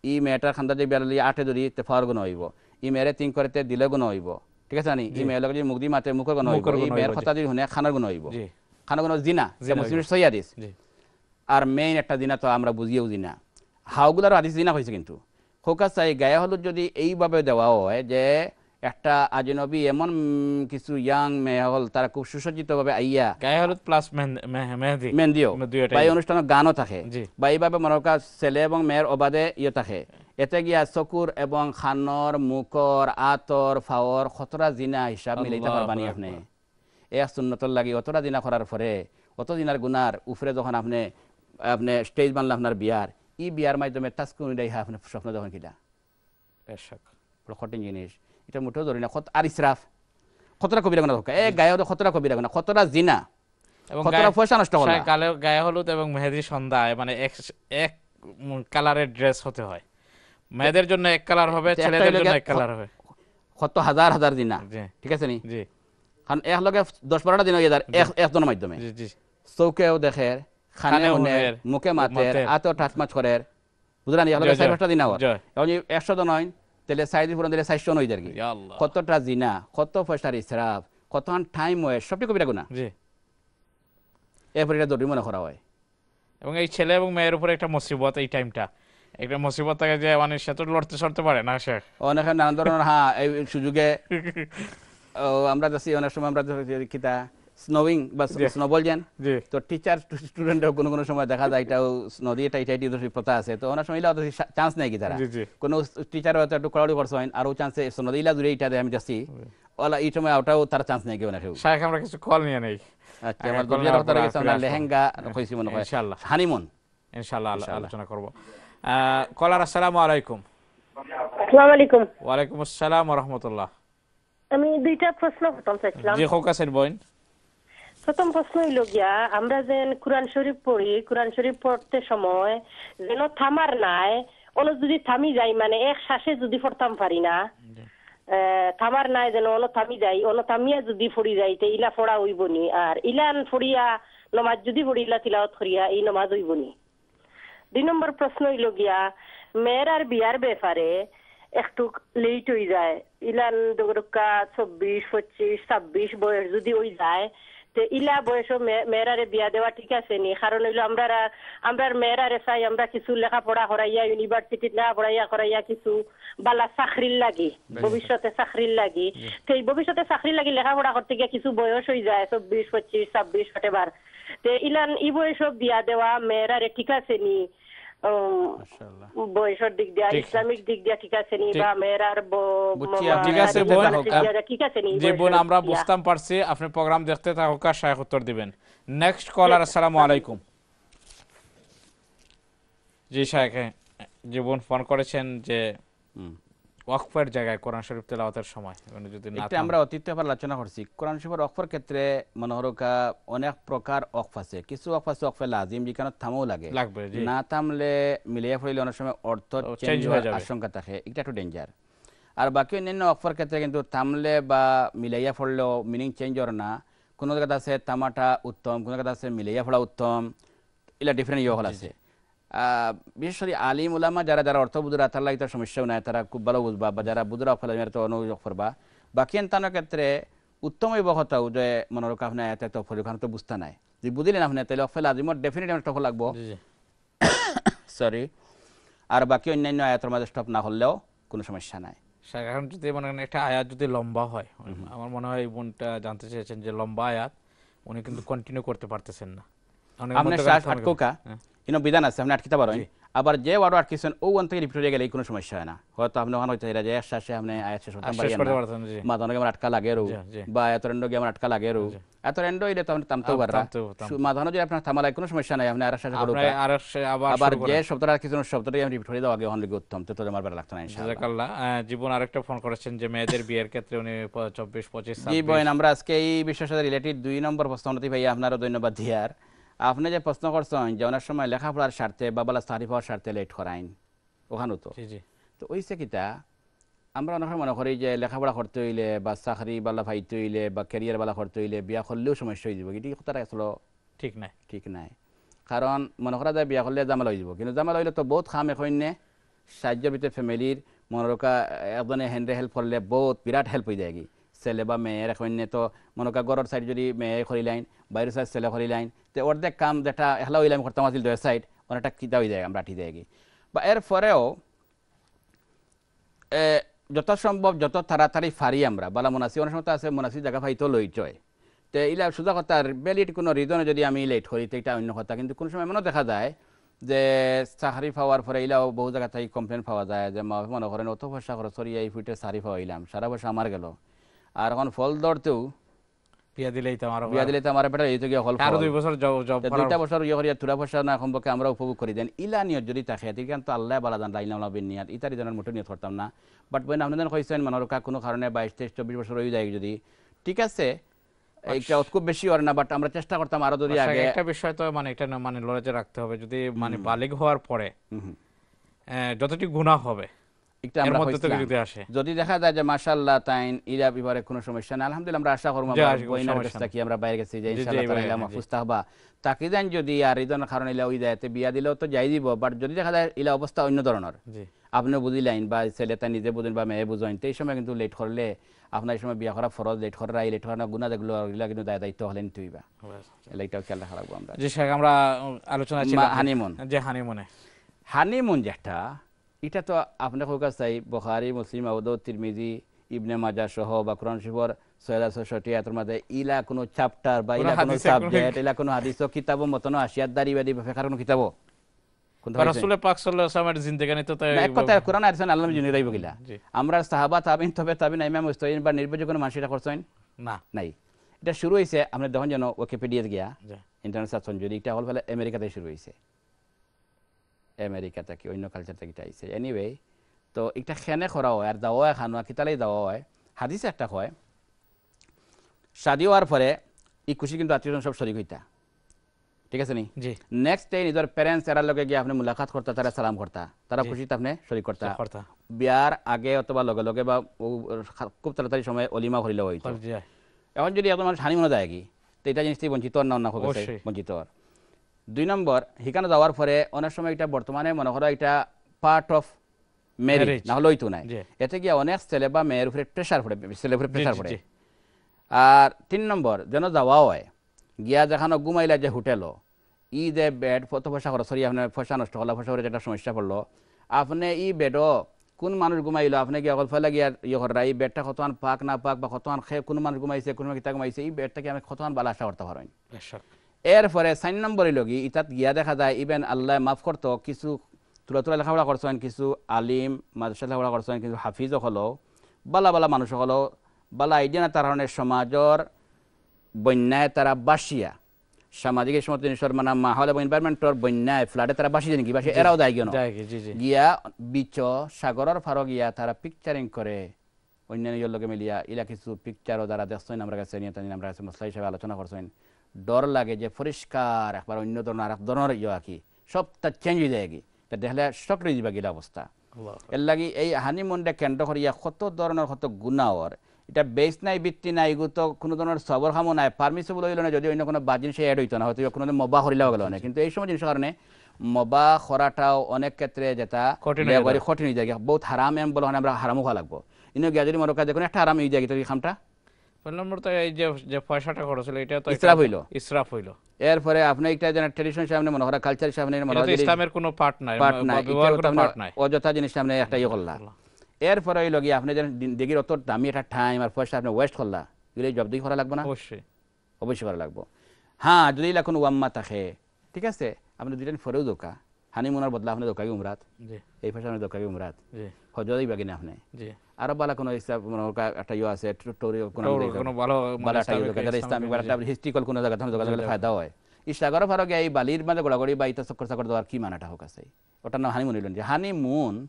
ই মেয়েটার খান্দা বেড়ালি আটে যদি তে ফাওয়ার গুণ হইব। ই মেয়েরে তিন দিলে গুণ হইব। ঠিক আছে নি ই মেয়ের লগে যদি মুখ দি মাতে মুখের গুণ হইব। ই মেয়ের কথা যদি শুনে খানার গুণ হইব।
জি।
খানার গুণ জিনা। যে মুসলিম
হইব।
সৈয়াদিস
জি।
আর মেইন একটা জিনা তো আমরা বুঝিয়েও জিনা। হাওগুলার আদিস জিনা হয়েছে কিন্তু। ফোকাস চাই গায়ে হলুদ যদি এইভাবে দেওয়া হয় যে একটা আজনবী এমন কিছু ইয়াং মেয়ে হল তারা খুব সুসজ্জিতভাবে আইয়া
গায়ে হলুদ প্লাস
মেহেন্দিও।
দুইটাই।
বা এই অনুষ্ঠানে গানও থাকে।
জি।
বা এইভাবে মনে করা ছেলে এবং মেয়ের অবাদে ইয়ে থাকে। এতে গিয়া চকুর এবং খানৰ মুখর আতর ফাওর খতরা জিনা হিসাব মিলাইতে পারবানি আপনি। এক সুন্নতর লাগি অতটা দিনা করার পরে অত দিনার গুনার উপরে যখন আপনি আপনি স্টেজ বানলে আপনার বিয়ার ই বিয়ার মাধ্যমে টাস্ক অনুযায়ী আপনি স্বপ্ন যখন বড় কঠিন জিনিস এটা মোটেও ধরি না আর ইসরাফ কতটা কবিরা গুণা ধোকা এ গায়ে কতটা কবিরা গুণা কতটা জিনা।
এবং
পয়সা নষ্ট করা
গায়ে হলুদ এবং মেহেদি সন্ধ্যায় মানে এক এক কালারের ড্রেস হতে হয়। মেয়েদের জন্য এক কালার হবে ছেলেদের জন্য এক কালার হবে।
কত হাজার হাজার দিনা ঠিক আছে নি?
জি।
কারণ এক লগে দশ বারোটা দিন হয়ে যায় এক একজনের মাধ্যমে।
জি জি।
চৌকেও দেখে খানে উনের মুখে মাতের। আতো ঠাট মাছ করে বুঝলেন এক লগে চার পাঁচটা দিন এখন একশো জন হয় তাহলে সাইড পুরান দিলে কতটা জিনা কত পয়সার ইসরাফ কত টাইম সবটি কবিরা গুণা
জি।
এরপরে এটা মনে করা হয়।
এবং এই ছেলে এবং মেয়ের উপরে একটা মুসিবত এই টাইমটা একটা মুসিবত থাকে যে মানে সে তো লড়তে সরতে পারে না শেখ
অনেক নানান ধরনের হ্যাঁ এই সুযোগে আমরা যাচ্ছি অনেক সময় আমরা কিতা স্নোয়িং বা স্নো বলছেন
জি।
তো টিচার স্টুডেন্টও কোনো কোনো সময় দেখা যায় এটাও নদী এটা এটা এটি দোষী প্রথা আছে। তো অনেক সময় ইলা চান্স নেই কি তারা।
জি জি।
কোনো টিচারও হয়তো একটু কড়াড়ি করছে আরও চান্সে নদী ইলা দূরে এটা আমি যাচ্ছি। ওলা এই সময় ওটাও তার চান্স নেই কেউ না কেউ।
আমরা কিছু কল নিয়ে নেই।
আচ্ছা
হ্যাঁ,
আমার দুনিয়ার কথা রয়েছে আমরা লেহেঙ্গা কইছি মনে হয়।
ইনশাআল্লাহ।
হানিমুন।
ইনশাআল্লাহ আলো- আলোচনা করব। কলার আসসালামু আলাইকুম।
আসসালামু আলাইকুম।
ওয়ালাইকুম আসসালাম রহমতুল্লাহ।
আমি দুইটা প্রশ্ন প্রথম চাইছিলাম।
জি হোক আছেন বইন।
প্রথম প্রশ্ন হইল গিয়া আমরা যে কোরআন শরীফ পড়ি কোরআন শরীফ পড়তে সময় যেন থামার নাই অন্য যদি থামি যাই মানে এক শ্বাসে যদি পড়তাম পারি না থামার নাই যেন অন্য থামি যাই অন্য থামিয়া যদি ফড়ি যাই তে ইলা ফড়া হইব নি আর ইলান ফড়িয়া নমাজ যদি ফড়ি ইলা তিলাওয়াত করিয়া এই নমাজ হইব নি। দুই নম্বর প্রশ্ন হইল গিয়া মেয়ের আর বিয়ার ব্যাপারে একটু লেট হয়ে যায় ইলান দগরকা চব্বিশ পঁচিশ ছাব্বিশ বয়স যদি ওই যায় তে ইলা বয়স মেয়েরারে বিয়া দেওয়া ঠিক আছে নি। কারণ হইল আমরা আমরা মেয়েরারে চাই আমরা কিছু লেখাপড়া করাইয়া ইউনিভার্সিটিত লেখাপড়াইয়া করাইয়া কিছু বালা চাকরির লাগি ভবিষ্যতে চাকরির লাগি। সেই ভবিষ্যতে চাকরির লাগি লেখাপড়া করতে গিয়ে কিছু বয়স হয়ে যায় চব্বিশ পঁচিশ ছাব্বিশ whatever তে ইলান ই বয়স বিয়া দেওয়া মেয়েরারে ঠিক আছে নি। বয়সের দিক দিয়া ইসলামিক দিক দিয়া ঠিক আছে নি বা মেয়েরার ব-
বুঝছি,
ম-
আপনি
ঠিক আছে, বোন।
ঠিক আছে নি
জি বোন আমরা বুঝতাম পারছি আপনি প্রোগ্রাম দেখতে শায়েখ উত্তর দিবেন। নেক্সট কলার আসসালামু আলাইকুম। জি শায়েখ হ্যাঁ, ফোন করেছেন যে
হুম।
ওয়াকফের জায়গায় কোরআন শরীফ তেলাওয়াতের সময় মানে যদি না
এটা আমরা অতীতে আবার আলোচনা করছি। কোরআন শরীফের অকফের ক্ষেত্রে মনোহরকা অনেক প্রকার অকফ আছে। কিছু অকফ আছে অকফে লাজিম যেখানে থামও লাগে।
লাগবে
না থামলে মিলিয়ে পড়লে অনেক সময় অর্থ চেঞ্জ
হয়ে যাবে।
আশঙ্কা থাকে। এটা একটু ডেঞ্জার আর বাকি অন্যান্য অফার ক্ষেত্রে কিন্তু থামলে বা মিলাইয়া পড়লেও মিনিং চেঞ্জ হওয়ার না। কোনো জায়গাতে আছে তামাটা উত্তম কোনো জায়গাতে আছে মিলাইয়া পড়া উত্তম। এগুলা ডিফারেন্ট ইয়ে হল আছে। বিশেষ করে আলিম উলামা যারা যারা অর্থ বুঝরা তার লাগে সমস্যাও নাই। তারা খুব ভালো বুঝবা বা যারা বুঝরা ফেলে তো অনুযোগ করবা। বাকি তানোর ক্ষেত্রে উত্তম এই বহতাও যে মনে রকম আপনি এত এত পরিখান তো বুঝতে নাই। যদি বুঝলেন আপনি তাহলে অফেল আজিমত ডেফিনেটলি আমার টফল লাগবো। সরি আর বাকি অন্যান্য আয়াতের মাঝে স্টপ না হলেও কোনো সমস্যা নাই।
এখন যদি মনে করেন একটা আয়াত যদি লম্বা হয় আমার মনে হয় এই বোনটা জানতে চেয়েছেন যে লম্বা আয়াত উনি কিন্তু কন্টিনিউ করতে পারতেছেন না। অনেক
আপনি
মধ্যখানে
শ্বাস আটকোকা
হ্যাঁ।
ইনো বিধান আছে আপনি আটকিতে পারেন আবার যে ওয়ার্ড আটকিছেন ও ওয়ান থেকে রিপিট হয়ে গেলে কোনো সমস্যা হয় না হয়তো আপনি ওখানে হইতে যে এক শ্বাসে আপনি আয়াত শেষ করতে পারেন
করতে
না
পারতেন জি
মাদানো আমার আটকা লাগে রো। বা এত রেন্ড গিয়ে আটকা লাগে রো এত রেন্ড হইলে তো আপনি থামতেও
থামতেও- থামতেও।
যদি আপনার থামালাই কোনো সমস্যা নাই আপনি আর শ্বাসে
আবার
যে। শব্দটা কিছু শব্দটাই আমি রিপিট হয়ে দাও আগে থেকে উত্তম তো তোদের আমার বেড়া লাগতো না ইনশাআল্লাহ
জীবন আরেকটা ফোন করেছেন যে মেয়েদের বিয়ের ক্ষেত্রে উনি চব্বিশ পঁচিশ
জি বয়েন আমরা আজকে এই বিষয়ের সাথে রিলেটেড দুই নম্বর প্রশ্নটি ভাই আপনারও ধন্যবাদ দিয়ার আপনি যে প্রশ্ন করছেন যে অনেক সময় লেখাপড়ার স্বার্থে বা বলা সারি পাওয়ার স্বার্থে লেট করাইন ওখানেও তো। তো ওইসে কিতা? আমরা অনেক সময় মনে করি যে লেখাপড়া করতে হইলে বা চাকরি বালা পাইতে হইলে বা ক্যারিয়ার বালা করতে হইলে বিয়া করলেও সমস্যা হয়ে যাব। এটি কথাটা আসলে
ঠিক নাই।
ঠিক নাই। কারণ মনে করা যায় বিয়া করলে জামালা হয়ে যাব। কিন্তু জামালা হইলে তো বহুত খাম এখন সাহায্যের ভিতরে ফ্যামিলির মনে রকা একজনে হ্যান্ডে হেল্প করলে বহুত বিরাট হেল্প হয়ে যায় ছেলে বা মেয়ের এখন তো মনে কা গড়ের সাইড যদি মেয়ে করিলাইন বাইরের সাইড ছেলে করিলাইন তো অর্ধেক কাম যেটা এহলা হইলাম করতাম আসিল দুই সাইড অনেকটা কিতা হয়ে যায়, আমরা যায় কি বা এর পরেও যত সম্ভব যত তাড়াতাড়ি ফারি আমরা, বালা মনাসি অনেক সময় আছে মনাসি জায়গা পাইতো লই চয় তো ইলা সোজা কথা বেলিট কোনো রিজনে যদি আমি লেট করি তো এটা অন্য কথা, কিন্তু কোনো সময় এমনও দেখা যায় যে চাকরি পাওয়ার পরে ইলাও বহু জায়গা থেকে কমপ্লেন পাওয়া যায় যে মনে করেন অত পয়সা করি এই ফুটে চাকরি পাইলাম সারা পয়সা আমার গেল। আর এখন ফল দরতেও
বিয়া দিলেই তো আমার
বিয়া দিলে তো আমার বেটা এই তো গিয়ে ফল আরও
দুই বছর জব জব
দুইটা বছর ইয়ে করিয়া তুরা পয়সা না সম্পর্কে আমরা উপভোগ করি। দেন ইলা নিয়ত যদি থাকে তিরকান তো আল্লাহ বালা জান লাইলাম লাভ নিয়াত। ইতারি জনের মোটে নিয়ত করতাম না। বাট বইন আপনাদের কইছেন মানুষ কোনো কারণে বাইশ তেইশ চব্বিশ বছর হয়ে যায় যদি ঠিক আছে এইটা খুব বেশি হয় না বাট আমরা চেষ্টা করতাম আরও যদি আগে
একটা বিষয় তো মানে এটা মানে লড়াইতে রাখতে হবে। যদি মানে বালিগ হওয়ার পরে। যতটুকু গুণা হবে
একটা আমরা
থেকে। যদি আসে।
যদি দেখা যায় যে মাশাআল্লাহ তাইন ইরা বিবারে কোনো সমস্যা নাই। আলহামদুলিল্লাহ আমরা আশা করব
জি,
আমরা বাইরে গেছি যে ইনশাআল্লাহ তাআলা মাহফুজ তাহবা তাকে দেন যদি আর ইজনের কারণে ইলা ওই যায় তে বিয়া দিলেও তো যাই দিব বাট যদি দেখা যায় ইলা অবস্থা অন্য ধরনের।
জি।
আপনিও বুঝিলাইন বা ছেলে তা নিজে বুঝেন বা মেয়ে বুঝেন তো এই সময় কিন্তু লেট করলে আপনার এই সময় বিয়া করা ফরজ লেট করা এই লেট করা গুণা যেগুলো কিন্তু দায় দায়িত্ব হলেন তুইবা এটাও খেয়াল রাখা লাগবো আমরা।
শেখ আমরা আলোচনা
হানিমুন।
যে হানিমুনে।
হানিমুন যেটা এটা তো আপনার কাছে চাই বখারি মুসলিম আবুদ তিরমিজি ইবনে মাজা সহ বা কোরআন শিবর মাঝে ইলা কোনো চ্যাপ্টার বা ইলা কোনো সাবজেক্ট ইলা কোনো হাদিস কিতাব মতনো আসিয়ার দাঁড়ি বা ফেকার কোনো কিতাব কোনটা
বা
হয়েছে?
রাসূলের পাক সাল্লাল্লাহু আলাইহি তো তাই
এক কথা কোরআন আরছেন আল্লাহ জুনি রাইব গিলা আমরা সাহাবা তাবিন তবে তাবিন ইমাম মুস্তাহিন বা নির্ভরযোগ্য কোনো মানুষ এটা করছেন?
না।
নাই। এটা শুরু হয়েছে আমরা দেখুন যেন উইকিপিডিয়াত গিয়া ইন্টারনেট সার্চ এটা হল ফেলে আমেরিকাতে শুরু হয়েছে আমেরিকা থেকে অন্য কালচার থেকে আইছে এনিওয়ে তো এটা খেনে করা হয় আর দাওয়া খানোয়া কিতালাই দাওয়া হয়। হাদিস একটা হয় শাদি হওয়ার পরে ই খুশি কিন্তু আত্মীয় সব শরিক হইতা ঠিক আছে নি?
জি।
নেক্সট ডে নিজের প্যারেন্টস এরার লগে গিয়ে আপনি মুলাকাত করতা তারা সালাম করতা তারা। খুশিতে আপনি শরিক করতা বিয়ার আগে অথবা লগে লগে বা খুব তাড়াতাড়ি সময় অলিমা করিলে হইতো এখন যদি এখন মানুষ হানি মনে যায় কি তো এটা জিনিসটি বঞ্চিত না অন্য বঞ্চিত দুই নম্বর সেখানে যাওয়ার পরে অনেক সময় এটা বর্তমানে মনে করো এটা পার্ট অফ ম্যারেজ। না হলে হইতো নাই। এতে গিয়ে অনেক ছেলে বা মেয়ের উপরে প্রেশার পড়ে ছেলের উপরে প্রেশার পড়ে। আর তিন নম্বর যেন যাওয়া হয় গিয়া যেখানে ঘুমাইলা যে হোটেলও ই যে বেড কত পয়সা খরচ করি আপনার পয়সা নষ্ট হলো পয়সা করে যেটা সমস্যা পড়ল। আপনি ই বেডও কোন মানুষ ঘুমাইলো আপনি গিয়া অকল ফেলা গিয়া ইয়ে করা এই বেডটা কতক্ষণ পাক না পাক বা কতক্ষণ খে কোন মানুষ ঘুমাইছে কোন কিতা ঘুমাইছে এই বেডটাকে আমি কতক্ষণ বালা আশা করতে পারেন এরপরে চার নম্বরই লগি ইতাত গিয়া দেখা যায় ইভেন আল্লাহ মাফ করতো কিছু তুলা তুলা লেখাপড়া করছেন কিছু আলিম মাদ্রাসা লেখাপড়া করছেন কিছু হাফিজ হলো বালা বালা মানুষ হলো বালা আইডিয়া না তার কারণে সমাজর বন্যায় তারা বাসিয়া সামাজিক এই সমস্ত জিনিসের মানে মাহল এবং এনভারনমেন্টর বন্যায় ফ্লাডে তারা বাসি জানি কি বাসি এরাও দায় কেন গিয়া বিচ সাগরের ফারো গিয়া তারা পিকচারিং করে অন্যান্য লগে মিলিয়া ইলা কিছু পিকচারও যারা দেখছেন আমরা কাছে নিয়ে আমরা কাছে মশলা হিসাবে আলোচনা করছেন। ডর লাগে যে পরিষ্কার একবার অন্য ধরনের আর এক ধরনের ইয়ে আঁকি সব তার চেঞ্জ হয়ে যায় কি তা দেখলে শক রয়ে যাবা গিলা অবস্থা এর লাগি এই হানিমুনটা কেন্দ্র করিয়া কত ধরনের কত গুণাওর এটা বেস নাই বৃত্তি নাই এগু তো কোনো ধরনের সবর খামো নাই পারমিসিবল হইল না যদি অন্য কোনো বাদ জিনিস এড হইতো না হয়তো কোনো মবা করিলেও গেল না কিন্তু এই সময় জিনিসের কারণে মবা করাটাও অনেক ক্ষেত্রে যেটা
কঠিন হয়ে
যায়। বহুত হারাম এম বলে আমরা হারামও খাওয়া লাগবো। ইনো গিয়া যদি মরকা দেখুন একটা হারাম হয়ে যায় খামটা?
নম্বর তো এই যে যে পয়সাটা খরচ হলো এটা তো
ইসরাফ হইল।
ইসরাফ হইল।
এরপরে আপনি একটা যেন ট্রেডিশন সামনে মনে করা কালচার সামনে মনে
এটা ইসলামের কোনো পার্ট নাই
পার্ট নাই
ব্যবহার
এটাও তো
কোনো
আমরা
পার্ট নাই।
অযথা জিনিস সামনে একটা ইয়ে করলা। এরপরে ওই লগিয়ে আপনি যেন দিন- অত দামি একটা টাইম আর পয়সা আপনি ওয়েস্ট করলা। এগুলো জব্দি করা লাগবে না?
অবশ্যই।
অবশ্যই করা লাগবো। হ্যাঁ যদি ওয়াম্মা ঠিক আছে? আপনি দুইটা ফরেও দোকা। হানিমুনার বদলা আপনি দোকাগে উমরাত। এই পয়সা আপনি দোকাগে উমরাত।
জি
হজরই বাগিনে আপনি
জি।
আরও বালা কোনো হিসাব একটা ইয়ে আছে টোরি কোনো
কোনো- কোনো ভালো মানে
বালা একটা
ইসলামিক-
একটা হিস্ট্রিক্যাল কোনো জায়গা ফায়দা হয়। এই সাগর ফারো এই বালির মাঝে গোড়াগড়ি বা ইতা চক্কর চাকর দেওয়ার কি মানাটা হোক আছে? ওটার নাম হানিমুন হইলেন যে হানিমুন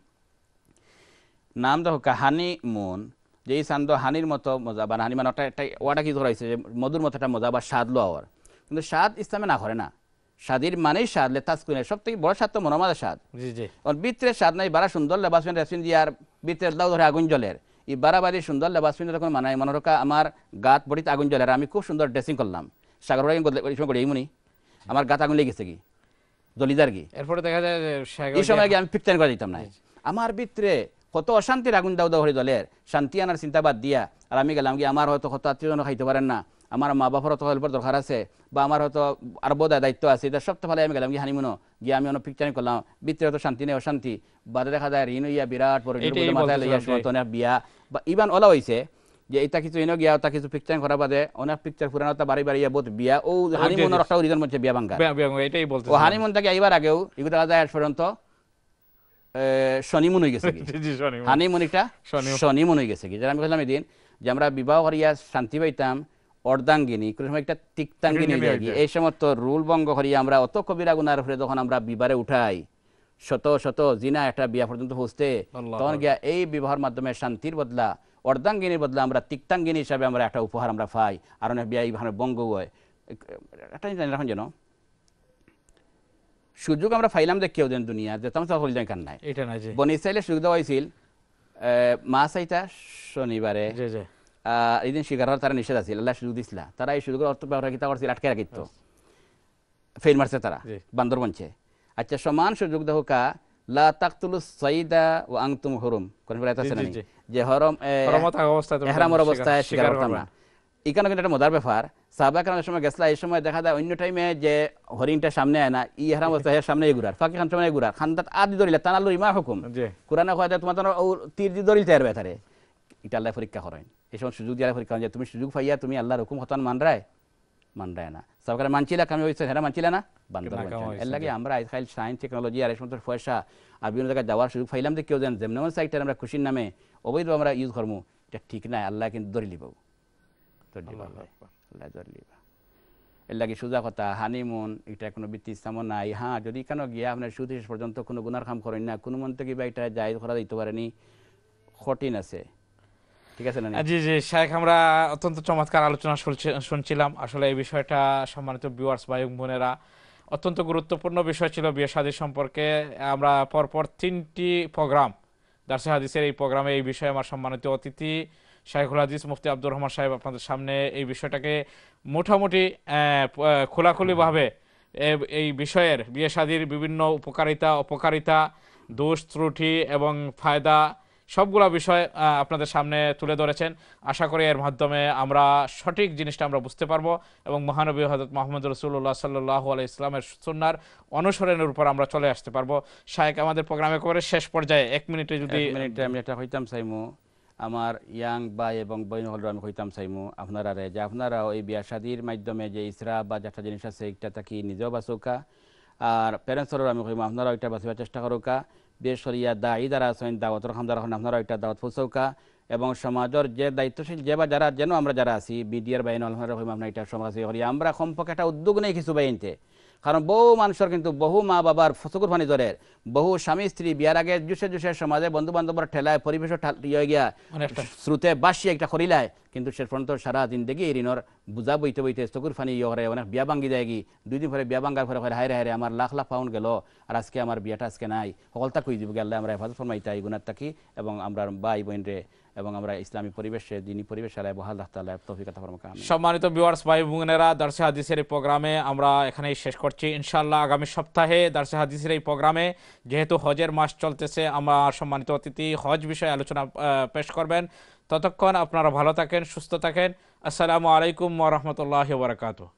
নাম দেখো হানি মুন যে এই চান্দ হানির মতো মজা বা হানি মানে ওটা একটা ওটা কি ধরাইছে যে মধুর মতো একটা মজা বা স্বাদ লোয়ার কিন্তু স্বাদ ইসলামে না করে না। স্বাদের মানেই স্বাদ লেতাস করে সব থেকে বড় স্বাদ তো মনোমাদের স্বাদ
জি জি।
ওর ভিতরে স্বাদ নাই বারা সুন্দর লেবাস পিন রেসপিন দিয়ে আর ভিতরে দাও ধরে আগুন জ্বলের। এই বাড়াবাড়ি সুন্দর লেবাস পিন যখন মানায় মনে রকা আমার গাত বডিতে আগুন জ্বলের আমি খুব সুন্দর ড্রেসিং করলাম। সাগর করি এই মুনি আমার গাত আগুন লেগেছে কি? জলিদার কি?
এরপরে দেখা যায়
এই সময় আমি পিকচার করে দিতাম না আমার ভিতরে কত অশান্তির আগুন দাও দাও হয়ে দলের শান্তি আনার চিন্তা বাদ দিয়া আর আমি গেলাম কি আমার হয়তো কত আত্মীয়জন খাইতে পারেন না। আমার মা বাবার হয়তো হেল্পের দরকার আছে বা আমার হয়তো আর বোধ দায়িত্ব আছে। এটা সব তো ভালো আমি গেলাম গিয়ে হানিমুনো গিয়ে আমি অনেক পিকচারিং করলাম ভিতরে হয়তো শান্তি নেই অশান্তি। বাদে দেখা যায় ঋণ ইয়া বিরাট বড় মাথায় লইয়া সময় বিয়া। বা ইবান ওলা হয়েছে যে এটা কিছু এনে গিয়া ওটা কিছু পিকচারিং করার বাদে অনেক পিকচার ফুরানো তা বাড়ি বাড়ি বহুত বিয়া। ও হানিমুনের একটা রিজন মধ্যে বিয়া ভাঙ্গা
এটাই বলতে
ও হানিমুন থেকে এইবার আগেও? এগুলো দেখা যায় পর্যন্ত শনিমুন হয়ে গেছে হানিমুন
শনিমুন।
শনিমুন। হয়ে গেছে কি? যেটা আমি বললাম এদিন যে আমরা বিবাহ করিয়া শান্তি পাইতাম অর্ধাঙ্গিনী কোনো সময় একটা তিক্তাঙ্গিনী কি এই সমস্ত রুল ভঙ্গ করিয়া আমরা অত কবিরা গুনার উপরে যখন আমরা বিবারে উঠাই শত শত জিনা একটা বিয়া পর্যন্ত পৌঁছতে তখন গিয়া এই বিবাহের মাধ্যমে শান্তির বদলা অর্ধাঙ্গিনীর বদলা আমরা তিক্তাঙ্গিনী হিসাবে আমরা একটা উপহার আমরা পাই। আর অনেক বিয়া এইভাবে বঙ্গ হয়। একটা জানি রাখুন যেন। সুযোগ আমরা ফাইলাম দেখ কেউ দেন দুনিয়া যে তাম হল কান নাই বনি ইসরায়েলের সুযোগ দেওয়া হয়েছিল মাস আইতা শনিবারে। এই দিন শিকার তারা নিষেধ আছিল। আল্লাহ সুযোগ দিছিল। তারা এই সুযোগের অর্থ ব্যবহার কিতা করছিল আটকে রাখিত। ফেল মারছে তারা বান্দর বনছে। আচ্ছা সমান সুযোগ দেহ কা লা তাকতুলু সাইদা ও আংতুম হুরুম। কোন বলে আছে না। যে হরম
অবস্থায় শিকার-
করতাম না। এখানে কিন্তু একটা মজার ব্যাপার। সাহবা কারণের সময় গেছলা এই সময় দেখা যায় অন্য টাইমে যে হরিণটা সামনে আয় না ই অবস্থায় সামনে এগুরার ফাঁকি খান সামনে এগুরার খান্দাত আদি ধরিলে তানালুর ইমা হুকুম কোরআনে কয় যে তোমার তীর দি দরিল বেতারে এটা আল্লাহ পরীক্ষা করেন। এই সময় সুযোগ দিয়ে পরীক্ষা যে তুমি সুযোগ পাইয়া তুমি আল্লাহর হুকুম হতান মান রায় মান রায় না। সরকার মানছিলা কামি হয়েছে হেরা মানছিলা না? বান্দর এর লাগে আমরা আজকাল সায়েন্স টেকনোলজি আর এই সমস্ত পয়সা আর বিভিন্ন জায়গায় যাওয়ার সুযোগ পাইলাম যে কেউ যেন যেমন সাইটটা আমরা খুশির নামে অবৈধ আমরা ইউজ করব এটা ঠিক নাই আল্লাহ কিন্তু ধরে লিব
আল্লাহ।
ধরে লিবা এর লাগে সোজা কথা হানিমুন এটা কোনো বৃত্তি ইসলামও নাই। হ্যাঁ যদি কেন গিয়া আপনার সুদ শেষ পর্যন্ত কোনো গুনার কাম করেন না কোনো মন থেকে বা এটা জায়জ করা দিতে পারেনি? কঠিন আছে। ঠিক আছে না
জি জি শাহেখ আমরা অত্যন্ত চমৎকার আলোচনা শুনছি- শুনছিলাম। আসলে এই বিষয়টা সম্মানিত ভিউয়ার্স ভাই বোনেরা, অত্যন্ত গুরুত্বপূর্ণ বিষয় ছিল বিয়ে শাদী সম্পর্কে। আমরা পরপর তিনটি প্রোগ্রাম, দার্সে হাদিসের এই প্রোগ্রামে এই বিষয়ে আমার সম্মানিত অতিথি শাইখুল হাদিস, মুফতি আব্দুর রহমান সাহেব আপনাদের সামনে এই বিষয়টাকে মোটামুটি খোলাখুলিভাবে এই বিষয়ের বিয়ে শাদীর বিভিন্ন উপকারিতা, অপকারিতা, দোষ, ত্রুটি এবং ফায়দা সবগুলা বিষয় আপনাদের সামনে তুলে ধরেছেন। আশা করি এর মাধ্যমে আমরা সঠিক জিনিসটা আমরা বুঝতে পারব এবং মহানবী হজরত মোহাম্মদ রসুল্লাহ সাল্লাহ আলাই ইসলামের সুন্নার অনুসরণের উপর আমরা চলে আসতে পারব। শাহেক আমাদের প্রোগ্রামে করে শেষ পর্যায়ে এক মিনিটে যদি
মিনিটে আমি এটা হইতাম চাইমু, আমার ইয়াং ভাই এবং বইন হল আমি হইতাম চাইমু, আপনারা যে আপনারা ওই বিয়া শাদির মাধ্যমে যে ইসরা বা যেটা জিনিস আছে এটা তাকি নিজেও বাঁচুকা আর প্যারেন্টসরও আমি কইমু আপনারা ওইটা বাঁচিবার চেষ্টা করুকা বিশেষ করিয়া দায়ী দ্বারা আছেন, দাওয়াত খাম দ্বারা আপনারা একটা দাওয়াত ফুসৌকা এবং সমাজের যে দায়িত্বশীল, যে বা যারা, যেন আমরা যারা আছি, বিডিআর বাইন আপনারা রহিম আপনার এটা সমাজ আমরা সম্পর্কে একটা উদ্যোগ নেই কিছু বাইনতে। কারণ বহু মানুষের কিন্তু বহু মা বাবার ফসকুর ফানি ধরে। বহু স্বামী স্ত্রী বিয়ার আগে জুসে জুসে সমাজে বন্ধু বান্ধবর ঠেলায় পরিবেশ গিয়া
মানে
শ্রুতে বাসি একটা করিলায় কিন্তু শেষ পর্যন্ত সারা দিন জিন্দগি ঋণর বুঝা বইতে বইতে চকুর ফানি ইয়ে করে অনেক বিয়া ভাঙ্গি যায় কি দুই দিন পরে বিয়া ভাঙ্গার পরে করে হায় হায় আমার লাখ লাখ পাউন্ড গেল আর আজকে আমার বিয়াটা আজকে নাই। সকলটা কই দিব গেলে আমরা হেফাজত ফরমাইতা এই গুণার থাকি এবং আমরা ভাই বোন রে এবং আমরা ইসলামী পরিবেশে, দিনী পরিবেশ আলাই বহাল রাখতে আল্লাহ
সম্মানিত ভিউয়ার্স ভাই বোনেরা দার্সে হাদিসের এই প্রোগ্রামে আমরা এখানেই শেষ করছি। ইনশাআল্লাহ আগামী সপ্তাহে দার্সে হাদিসের এই প্রোগ্রামে, যেহেতু হজের মাস চলতেছে, আমার সম্মানিত অতিথি হজ বিষয়ে আলোচনা পেশ করবেন। ততক্ষণ আপনারা ভালো থাকেন, সুস্থ থাকেন। আসসালামু আলাইকুম ওয়া রাহমাতুল্লাহি ওয়া বারাকাতুহু।